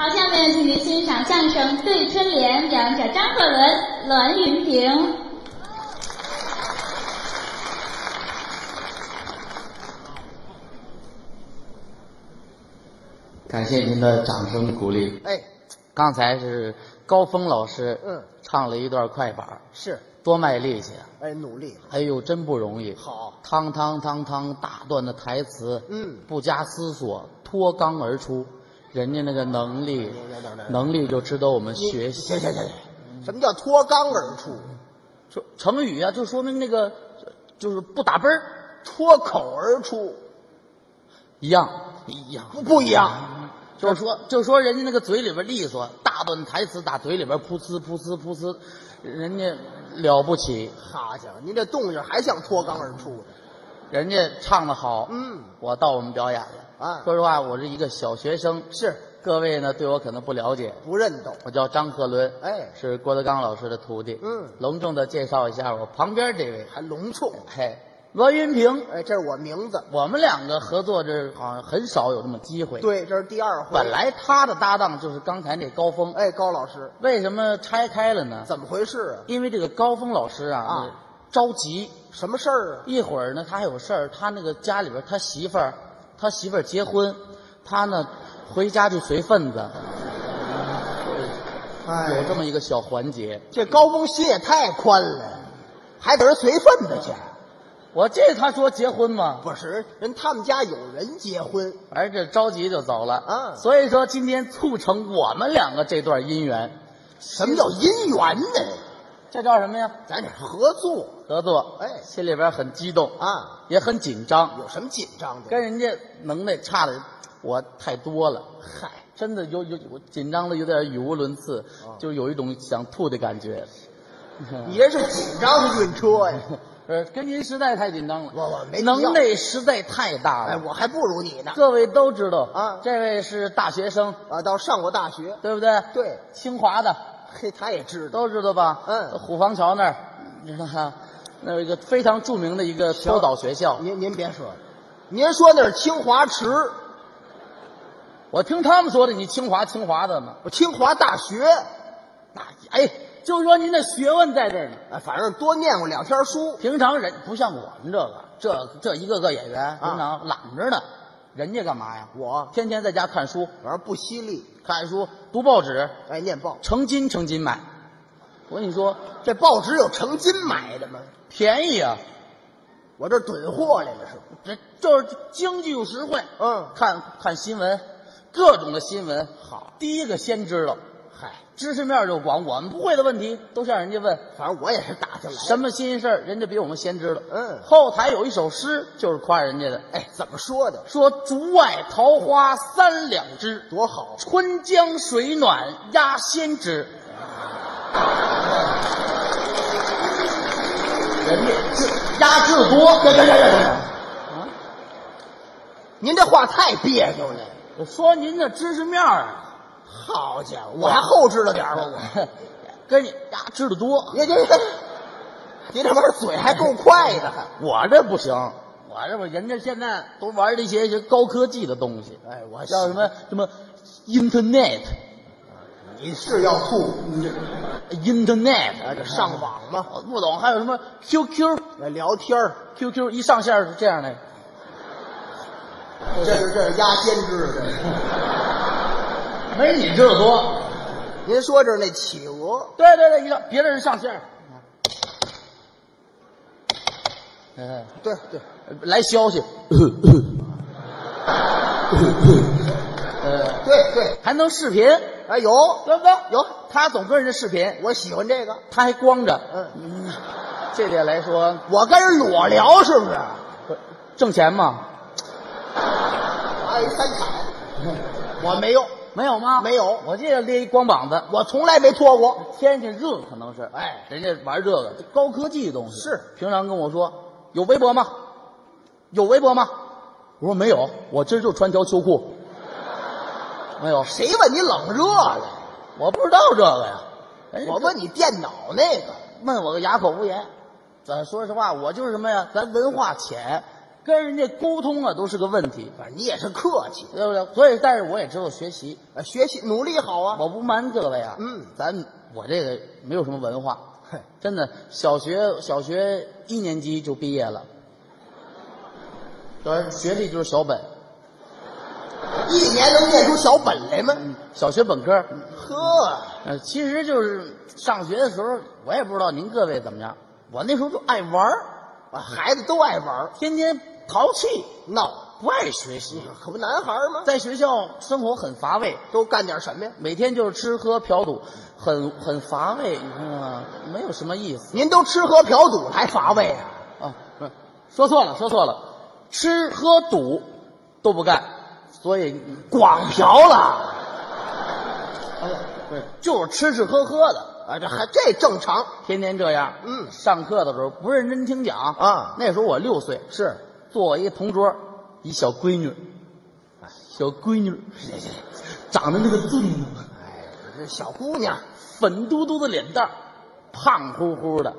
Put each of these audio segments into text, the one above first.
好，下面请您欣赏相声《对春联》，表演者张鹤伦、栾云平。感谢您的掌声鼓励。哎，刚才是高峰老师，嗯，唱了一段快板，是，多卖力气啊！哎，努力了。哎呦，真不容易。好，汤汤汤汤大段的台词，嗯不加思索，脱纲而出，人家那个能力能力就值得我们学习。行行行，什么叫脱肛而出？说成语啊，就说明那个就是不打奔儿，脱口而出，一样一样。不不一样。就是说，就说，人家那个嘴里边利索，大段台词打嘴里边噗呲噗呲噗呲，人家了不起，好家伙，您这动静还像脱肛而出呢。人家唱的好，嗯，我到我们表演了。啊说实话，我是一个小学生，是各位呢对我可能不了解，不认得。我叫张鹤伦，哎是郭德纲老师的徒弟。嗯隆重的介绍一下我旁边这位，还隆重。嘿，栾云平。哎，这是我名字。我们两个合作这好像很少有这么机会。，对，这是第二回。本来他的搭档就是刚才那高峰，哎，高老师，为什么拆开了呢？怎么回事啊？因为这个高峰老师啊，啊着急，什么事儿啊？一会儿呢他还有事儿，他那个家里边他媳妇儿，他媳妇儿结婚，他呢回家就随份子，有这么一个小环节。这高峰心也太宽了，还得人随份子去。我这他说结婚吗？不是，人他们家有人结婚，而这着急就走了啊所以说今天促成我们两个这段姻缘，什么叫姻缘呢？这叫什么呀？咱这合作合作。哎心里边很激动，啊，也很紧张，有什么紧张的？跟人家能耐差的我太多了。嗨，真的有有我紧张的有点语无伦次，啊就有一种想吐的感觉。你这是紧张的晕车呀？呃，跟您实在太紧张了，我我没必要能耐实在太大了。哎，我还不如你呢。各位都知道啊这位是大学生，啊，到上过大学，对不对？对，清华的嘿，他也知道。都知道吧？嗯虎坊桥那儿，你知道吗？那有一个非常著名的一个托导学校，您您别说，您说那是清华池，我听他们说的，你清华清华的嘛？我清华大学，那哎，就说您的学问在这儿呢。哎，反正多念过两天书。平常人不像我们这个，这这一个个演员，啊平常懒着呢。人家干嘛呀？我天天在家看书，反正不犀利，看书，读报纸，哎念报。成斤成斤买。我跟你说，这报纸有成斤买的吗？便宜啊，我这囤货来了是吧？这就是经济又实惠。嗯看看新闻，各种的新闻，好，第一个先知道，嗨，知识面就广。我们不会的问题都向人家问，反正我也是打听来。什么新鲜事儿人家比我们先知道。嗯后台有一首诗就是夸人家的，哎，怎么说的？说竹外桃花三两枝，多好！春江水暖鸭先知。人家智鸭智多，对对对对对啊！您这话太别扭了。我说您的知识面儿啊，好家伙，我还后知了点儿吧？我，跟你压制的多。你这，你这玩意儿嘴还够快的，还。我这不行，我这不人家现在都玩这些些高科技的东西，哎，我叫什么什么 Internet 你是要吐？你这 Internet，哎这上网嘛。我不懂，还有什么 QQ 来聊天儿 QQ 一上线是这样的，这是这是压监制的。没你知道多。您说这是那企鹅？对对对，一上别的人上线，哎，对对，来消息，呃，对对，还能视频，哎有。对不对？有，他总跟人家视频，我喜欢这个。他还光着，嗯，这点来说我跟人裸聊是不是？挣钱吗？发一三彩，我没有，没有吗？没有我这个勒一光膀子，我从来没脱过。天气热可能是，哎人家玩这个高科技的东西。是平常跟我说有微博吗？有微博吗？我说没有，我今儿就穿条秋裤。没有，谁问你冷热了？我不知道这个呀。我问你电脑那个。问我个哑口无言。咱说实话，我就是什么呀？咱文化浅，跟人家沟通啊都是个问题，反正你也是客气，对不对？所以，但是我也知道学习。呃学习努力好啊。我不瞒各位啊，嗯咱我这个没有什么文化，嘿，真的，小学小学一年级就毕业了，对，学历就是小本，一年能念出小本来吗？小学本科。呵，呃，其实就是上学的时候，我也不知道您各位怎么样，我那时候就爱玩儿啊孩子都爱玩儿天天淘气，闹，不爱学习，可不男孩儿吗？在学校生活很乏味，都干点什么呀？每天就是吃喝嫖赌，很很乏味，你知道吗？没有什么意思您都吃喝嫖赌还乏味啊？啊。不是，说错了，说错了，吃喝赌都不干，所以光嫖了哎呀，对，就是吃吃喝喝的，啊？这还这正常天天这样。嗯上课的时候不认真听讲啊那时候我六岁，是坐我一同桌，一小闺女，小闺女，长得那个俊呢，哎，这小姑娘粉嘟嘟的脸蛋，胖乎乎的，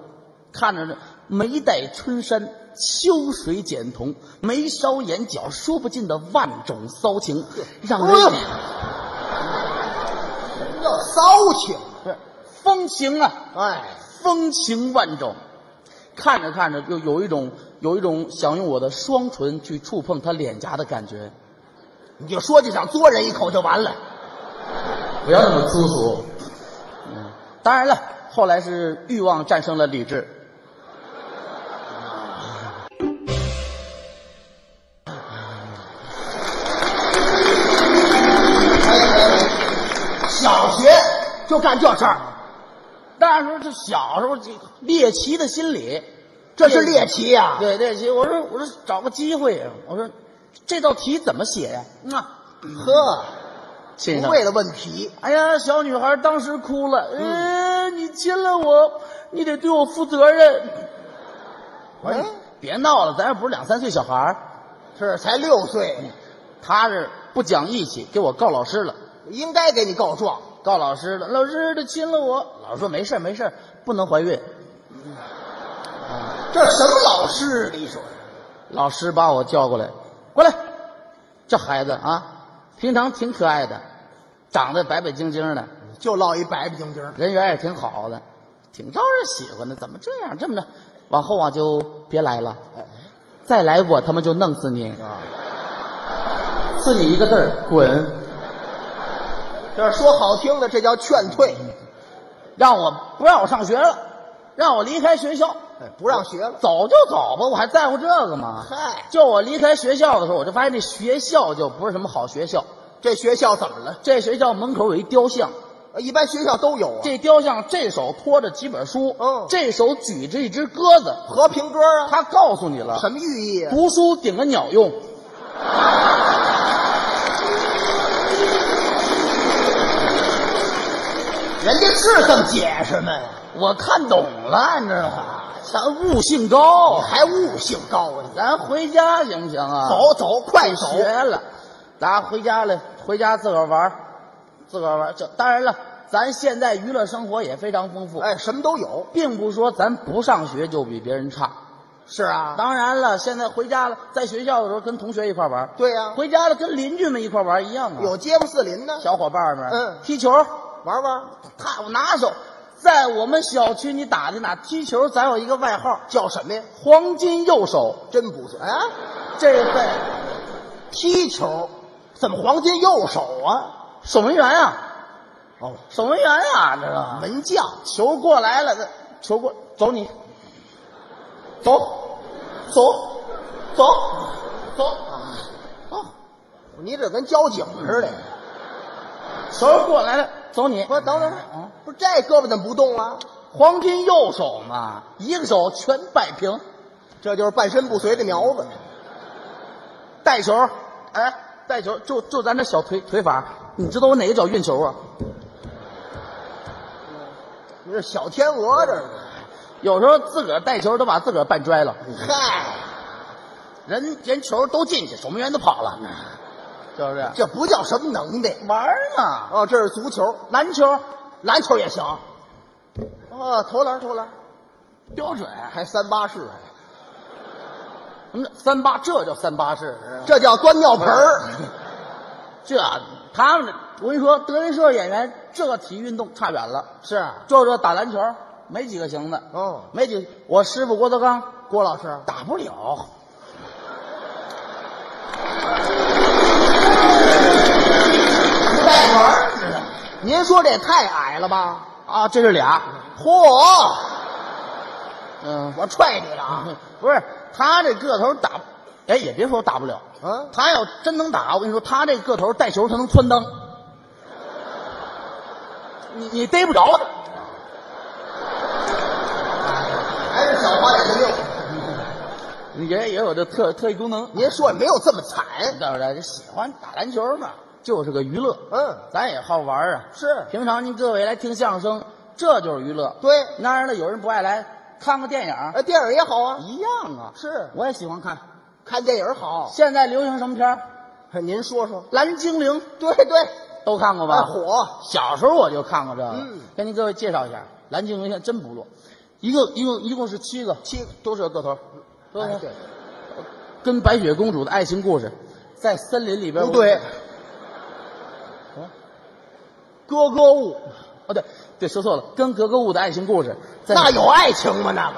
看着这眉黛春山，秋水剪瞳，眉梢眼角说不尽的万种骚情，让人、叫骚情，不是风情啊，哎，风情万种。看着看着，就有一种有一种想用我的双唇去触碰他脸颊的感觉。你就说就想嘬人一口就完了。不要那么粗俗。嗯，当然了，后来是欲望战胜了理智。就干这事儿，那时候这小时候这猎奇的心理，这是猎奇呀、对猎奇。我说我说找个机会啊，我说这道题怎么写呀？嗯啊，呵。不会的问题，哎呀，小女孩当时哭了，呃，你亲了我，你得对我负责任。我说哎别闹了，咱又不是两三岁小孩儿是才六岁，他是不讲义气，给我告老师了。应该给你告状。告老师了，老师他亲了我，老师说没事儿没事儿不能怀孕。这什么老师？你说老师把我叫过来，过来，这孩子啊，平常挺可爱的，长得白白净净的，就落一白白净净。人缘也挺好的，挺招人喜欢的。怎么这样？这么着，往后啊就别来了，再来我他妈就弄死你！赐你一个字儿，滚！这说好听的，这叫劝退，让我不让我上学了，让我离开学校，哎，不让学了。走就走吧，我还在乎这个吗？嗨，就我离开学校的时候，我就发现这学校就不是什么好学校。这学校怎么了？这学校门口有一雕像，一般学校都有啊。这雕像这手托着几本书，嗯这手举着一只鸽子，和平鸽啊，他告诉你了，什么寓意啊？读书顶个鸟用。人家是这么解释吗？我看懂了，你知道吗？咱悟性高，还悟性高啊！咱回家行不行啊？走走，快走！学了，咱回家了，回家自个儿玩，自个儿玩。这当然了，咱现在娱乐生活也非常丰富，哎，什么都有。并不是说咱不上学就比别人差。是啊，当然了，现在回家了，在学校的时候跟同学一块玩，对呀、回家了跟邻居们一块玩一样啊。有街坊四邻呢，小伙伴们，嗯踢球，玩玩他我拿手，在我们小区你打听打踢球，咱有一个外号叫什么呀？黄金右手，真不错啊！这位踢球怎么黄金右手啊？守门员啊，哦，守门员啊，这个？门将球过来了，球过走你，走，走，走，走，啊！哦，你这跟交警似的。球过来了，走你。不是，等等啊，不是这胳膊怎么不动啊？黄金右手嘛，一个手全摆平，这就是半身不遂的苗子。带球，哎，带球就就咱这小腿腿法，你知道我哪个脚运球啊？你这小天鹅这是？有时候自个儿带球都把自个儿绊摔了，嗨，人人球都进去，守门员都跑了，是不是？这不叫什么能耐。玩儿呢，哦，这是足球，篮球？篮球也行。哦，投篮投篮，标准。还三八式，什么，三八这叫三八式，这叫端尿盆儿。这他们我跟你说，德云社演员这个体育运动差远了，是，就这打篮球没几个行的，哦，没几个。我师傅郭德纲郭老师，打不了，不带玩儿似的。您说这也太矮了吧？啊，这是俩，嚯！嗯，我踹你了啊！不是他这个头打，哎，也别说打不了，啊，他要真能打，我跟你说，他这个头带球，他能穿裆，你你逮不着他。还是小花脸的命。也也有这特特异功能，您说也没有这么惨。对不对？这喜欢打篮球嘛，就是个娱乐。嗯，咱也好玩啊。是平常您各位来听相声，这就是娱乐。对。当然了，有人不爱来，看个电影哎，电影也好啊，一样啊。是我也喜欢看。看电影好。现在流行什么片儿？您说说。蓝精灵对对，都看过吧？啊火。小时候我就看过这个。嗯，跟您各位介绍一下，蓝精灵现在真不弱，一个一共一共是七个，七个都是个头，对，跟白雪公主的爱情故事，在森林里边。不对。格格巫，哦对对，说错了，跟格格巫的爱情故事，在那有爱情吗？那个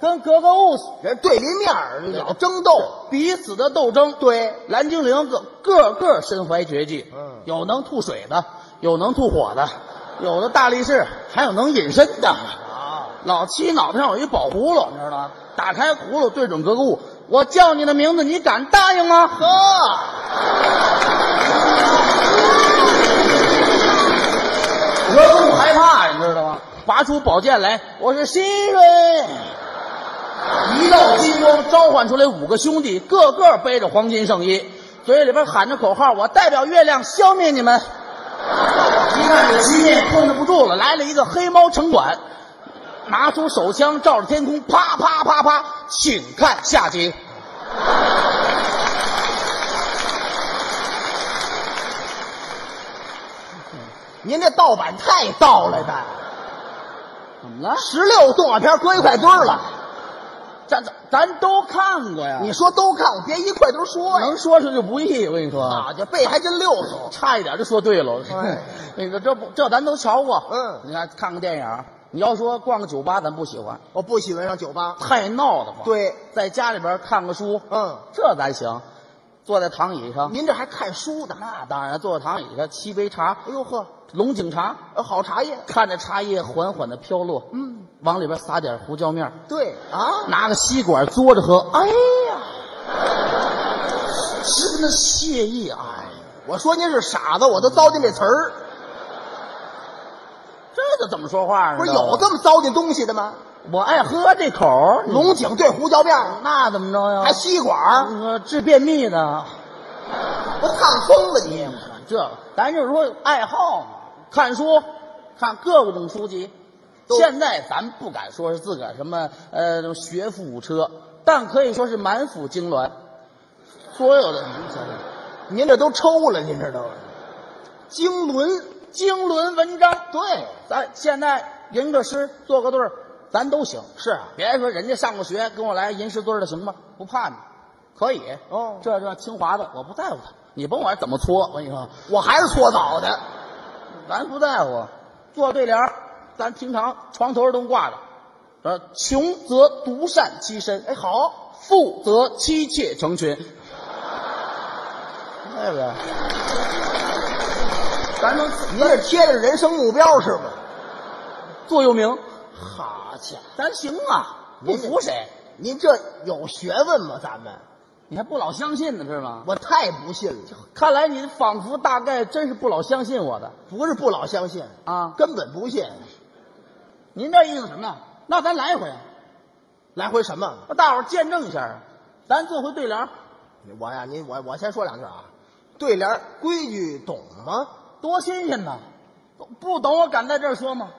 跟格格巫人对立面儿老争斗。彼此的斗争。对，蓝精灵个个个身怀绝技，嗯有能吐水的，有能吐火的，有的大力士，还有能隐身的。啊，老七脑袋上有一宝葫芦，你知道吗？打开葫芦对准格格巫，我叫你的名字，你敢答应吗？呵，格格巫害怕，你知道吗？拔出宝剑来，我是新人。一道金光召唤出来五个兄弟，个个背着黄金圣衣，嘴里边喊着口号：“我代表月亮消灭你们！”一看这局面控制不住了，来了一个黑猫城管，拿出手枪照着天空，啪啪啪啪，请看下集。您这盗版太盗了的，怎么了？十六动画片搁一块堆儿了。咱咱咱都看过呀。你说都看过，别一块堆说呀。能说出就不易，我跟你说啊，这背还真溜手。差一点就说对了。哎 那个这不这咱都瞧过。嗯你看看个电影，你要说逛个酒吧，咱不喜欢，我不喜欢上酒吧。太闹得慌。，对，在家里边看个书，嗯，这咱行。坐在躺椅上，您这还看书呢？那当然，坐在躺椅上沏杯茶，哎呦呵，龙井茶，呃好茶叶。看着茶叶缓缓的飘落，嗯，往里边撒点胡椒面儿，对啊，拿个吸管嘬着喝，哎呀，是不是那惬意？哎呀，我说您是傻子，我都糟践这词儿。这就怎么说话呢？不是有这么糟践东西的吗？我爱喝这口儿，龙井兑胡椒面，那怎么着呀？还吸管治便秘呢？不烫疯了你？这咱就是说爱好嘛，看书，看各种书籍。都现在咱不敢说是自个儿什么呃学富五车，但可以说是满腹经纶。所有的您这都抽了，您这都经纶。经纶文章，对，咱现在吟个诗，做个对儿，咱都行。是啊，别说人家上过学，跟我来吟诗对儿的行吗？不怕你，可以。哦这这清华的我不在乎他，你甭管怎么搓，我跟你说，我还是搓澡的。咱不在乎。做对联儿，咱平常床头都挂着。呃，穷则独善其身，哎，好；富则妻妾成群，对不对？咱能您这贴的是人生目标是吗？座右铭，好家伙，咱行啊，不服谁？您这有学问吗？咱们，你还不老相信呢，是吗？我太不信了，看来你仿佛大概真是不老相信我的不是不老相信，啊。根本不信。您这意思什么呀？那咱来一回，来回什么？让大伙儿见证一下啊。咱做回对联，我呀，您我我先说两句啊。对联规矩懂吗？多新鲜呐！不懂我敢在这儿说吗？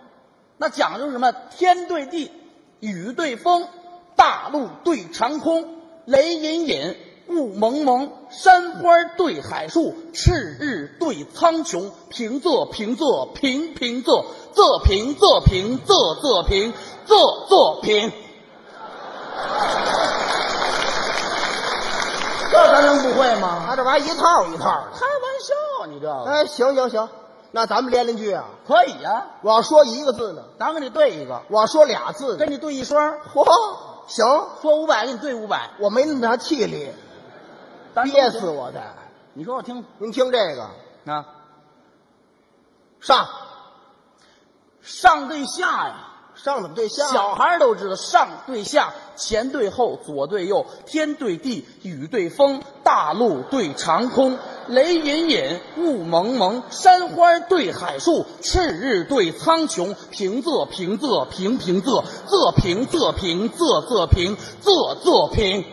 那讲究什么？天对地，雨对风，大陆对长空，雷隐隐，雾蒙蒙，山花对海树，赤日对苍穹，平仄平仄平平仄，仄平仄平仄仄平仄仄平。这咱能不会吗？他这玩意儿一套一套的。开玩笑，你这个哎，行行行，那咱们连连句啊。可以呀、我要说一个字呢，咱给你对一个，我要说俩字呢。跟你对一双，嚯，行，说五百给你对五百，我没那么大气力，憋死！我的。你说我听您听这个，啊，上上对下呀。上怎么对下？小孩都知道，上对下，前对后，左对右，天对地，雨对风，大陆对长空，雷隐隐，雾蒙蒙，山花对海树，赤日对苍穹，平仄平仄平平仄，仄平仄平仄仄平仄仄平。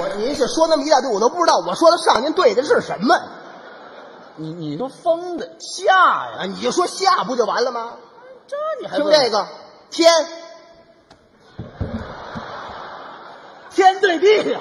我您是说那么一大堆，我都不知道我说的上，您对的是什么你你都疯的下呀？啊？你就说下不就完了吗？这你还问听这个，天天对地呀、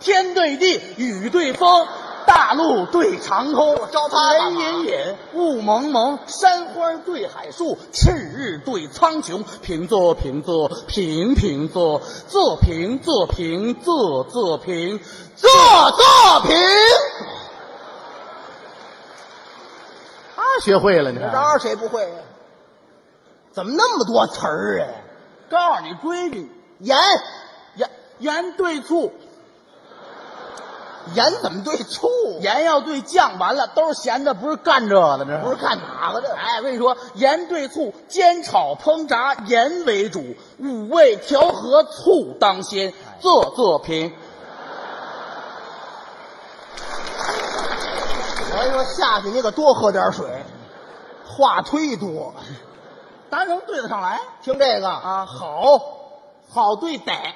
天对地，雨对风，大陆对长空，我招他干雷隐隐，雾蒙蒙，山花对海树，赤日对苍穹，平仄平仄平平仄，仄平仄平仄仄平，仄仄平。他学会了，你这招谁不会呀？怎么那么多词儿啊？告诉你规矩，盐盐盐对醋，盐怎么对醋？盐要对酱，完了都是咸的，不是干这个的，这不是干哪个的？哎，我跟你说，盐对醋，煎炒烹炸，盐为主，五味调和，醋当先，仄仄平。我跟你说，下去你可多喝点水，话忒多。咱能对得上来听这个啊好，好对歹，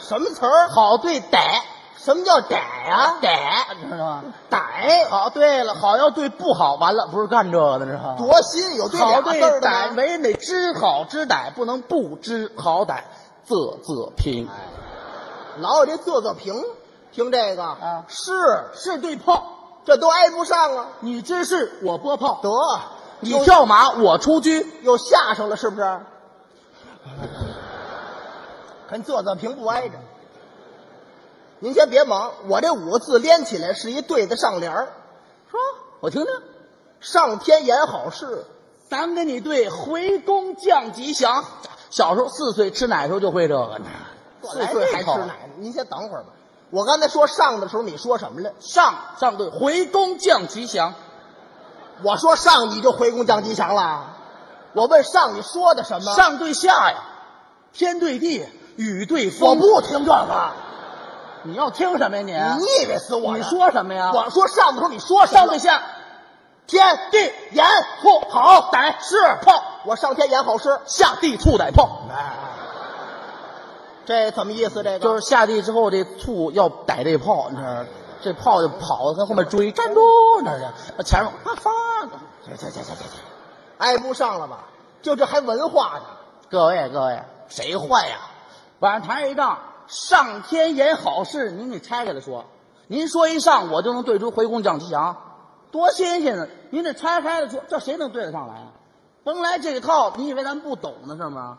什么词儿？好对歹，什么叫歹呀？歹，你知道吗？歹，好，对了，好要对不好，完了不是干这个的，知道吗？多新，有对俩好对歹，吗？为人得知好知歹，不能不知好歹，仄仄平。老有这仄仄平。听这个啊是，是对炮，这都挨不上啊。你知是我拨炮，得，你跳马我出车。又下上了，是不是？跟仄仄平不挨着。您先别忙，我这五个字连起来是一对子上联儿。说，我听听。上天言好事，咱跟你对回宫降吉祥。小时候四岁吃奶的时候就会这个呢，四岁还吃奶呢。您先等会儿吧。我刚才说上的时候，你说什么了？上上对回宫降吉祥，我说上你就回宫降吉祥了。我问上你说的什么？上对下呀，天对地，雨对风。我不听这个，你要听什么呀你？你以为死我呢？你说什么呀？我说上的时候你说什么？上对下，天地言醋好歹是炮，我上天言好事。下地醋歹炮。哎，这怎么意思？这个就是下地之后，这醋要逮这炮，你知道吗？这炮就跑，在后面追，站住！那去前面啊发，这这这这这这，挨不上了吧？就这还文化呢？各位各位，谁坏呀？晚上台一仗，上天言好事，您给拆开了说。您说一上，我就能对出回宫降吉祥，多新鲜呢！您得拆开了说，这谁能对得上来啊？甭来这一套，你以为咱不懂呢是吗？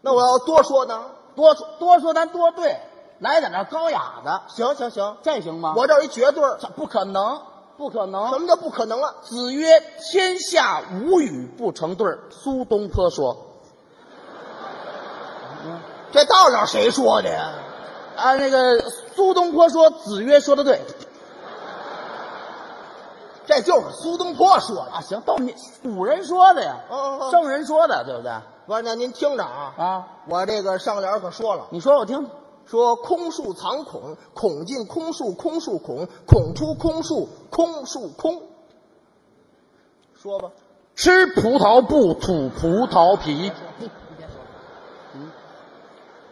那我要多说呢？多说多说，咱多对，来点那高雅的，行行行，这行吗？我这儿有一绝对不可能，不可能！什么叫不可能啊？子曰：“天下无语不成对。”苏东坡说这道上谁说的呀？：“啊，那个苏东坡说，子曰说的对这就是苏东坡说的。啊。行，都你古人说的呀，哦哦哦圣人说的，对不对？不是，那您听着啊，啊，我这个上联可说了，你说我听听。说空树藏孔，孔进空树，空树孔，孔出空树，空树空。说吧，吃葡萄不吐葡萄皮。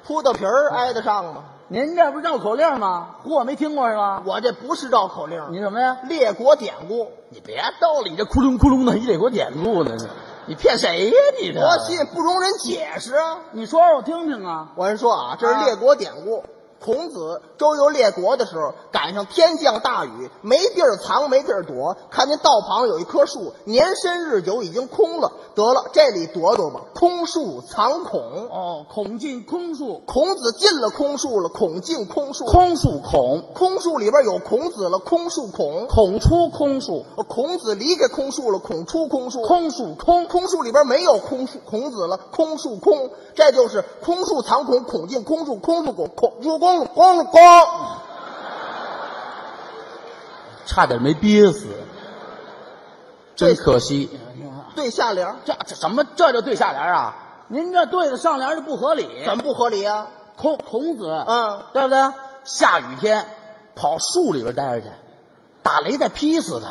葡萄皮儿挨得上吗？您这不是绕口令吗？嚯，我没听过是吧？我这不是绕口令，你什么呀？列国典故。你别逗了，你这窟窿窟窿的，你得给我典故呢。你骗谁呀？你这我信不容人解释啊！你说说我听听啊。我跟你说啊，这是列国典故，孔子周游列国的时候，赶上天降大雨，没地儿藏，没地儿躲，看见道旁有一棵树，年深日久已经空了，得了，这里躲躲吧，空树藏孔。哦，孔进空树，孔子进了空树了，孔进空树，空树孔，空树里边有孔子了，空树孔。孔出空树，孔子离开空树了，孔出空树。空树空，空树里边没有空树孔子了，空树空，这就是空树藏孔，孔进空树，空树孔，孔出空树，空树空。差点没憋死，真可惜。对下联，这这什么？这就对下联啊？您这对的上联就不合理。怎么不合理啊？孔孔子，嗯，对不对？下雨天跑树里边待着去，打雷再劈死他。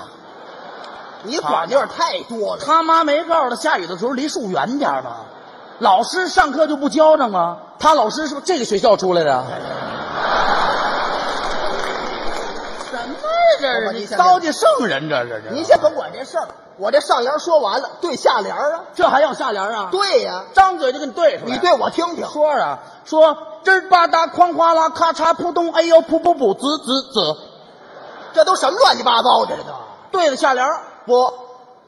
你管的有点太多了。他妈没告诉他下雨的时候离树远点吗？老师上课就不教着吗？他老师是不是这个学校出来的？什么呀？这是你糟践圣人，这是这。您先甭管这事儿，我这上联说完了，对下联啊。这还要下联啊？，对呀，张嘴就给你对出来。你对我听听。说啊，说吱儿吧嗒哐哗啦咔嚓扑通，哎呦噗噗噗，滋滋滋，这都什么乱七八糟的？这都对的下联儿不，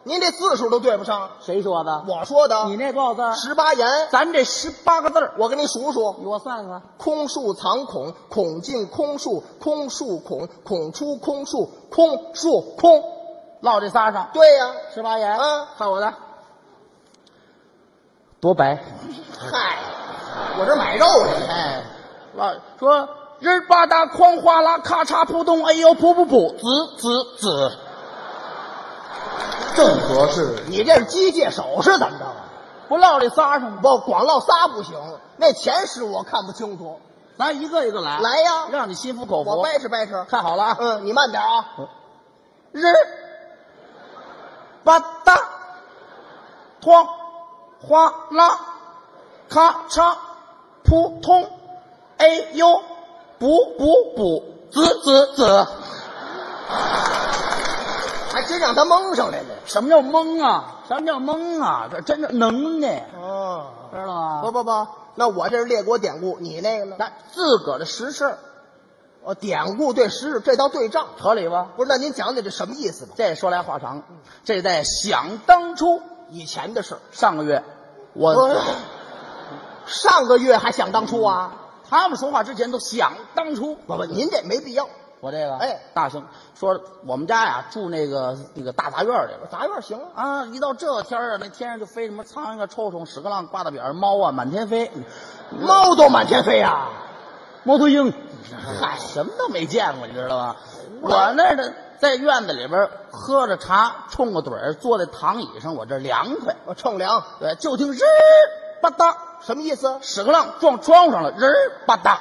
您这字数都对不上。谁说的？我说的，你那多少字儿？十八言，咱这十八个字儿，我给你数数：你给我算算。空树藏孔，孔进空树，空树孔，孔出空树，空树空。落这仨上，对呀，十八言。嗯看我的，多白。嗨，我这买肉去。哎，落说吱儿吧嗒哐哗啦咔嚓扑通，哎呦噗噗噗，滋滋滋，正合适。你这是机械手是怎么着啊？不落这仨上吗？不，光落仨不行，那前十我看不清楚。咱一个一个来。来呀让你心服口服。我掰扯掰扯。看好了啊。嗯，你慢点啊。日吧嗒，哐哗啦，咔嚓，扑通，哎呦，补补补，滋滋滋。还真让他蒙上来了。什么叫蒙啊？什么叫蒙啊？这真的能耐，哦，知道吗？不不不，那我这是列国典故，你那个呢？那自个儿的实事儿哦，典故对实事，这叫对仗。合理吧？不是，那您讲讲这什么意思吧？这说来话长，这在想当初，以前的事儿。上个月我我上个月还想当初啊？他们说话之前都想当初。不不，您这没必要。我这个哎大声说，我们家呀住那个那个大杂院里边杂院行啊，啊，一到这天儿啊，那天上就飞什么苍蝇啊、臭虫、屎壳郎、瓜大扁儿、猫啊，满天飞，猫都满天飞呀、猫头鹰，嗨什么都没见过，你知道吗？我那儿的在院子里边喝着茶，冲个盹儿，坐在躺椅上，我这凉快。我乘凉，对，就听日吧嗒，什么意思？屎壳郎撞窗户上了，日吧嗒，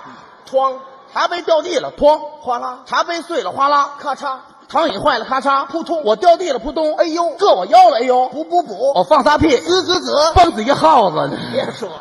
哐，茶杯掉地了，哐，哗啦，茶杯碎了，哗啦，咔嚓，躺椅坏了，咔嚓，扑通。我掉地了，扑通，哎呦硌我腰了，哎呦，补补补，我放仨屁，滋滋滋，蹦死一耗子。你别说了。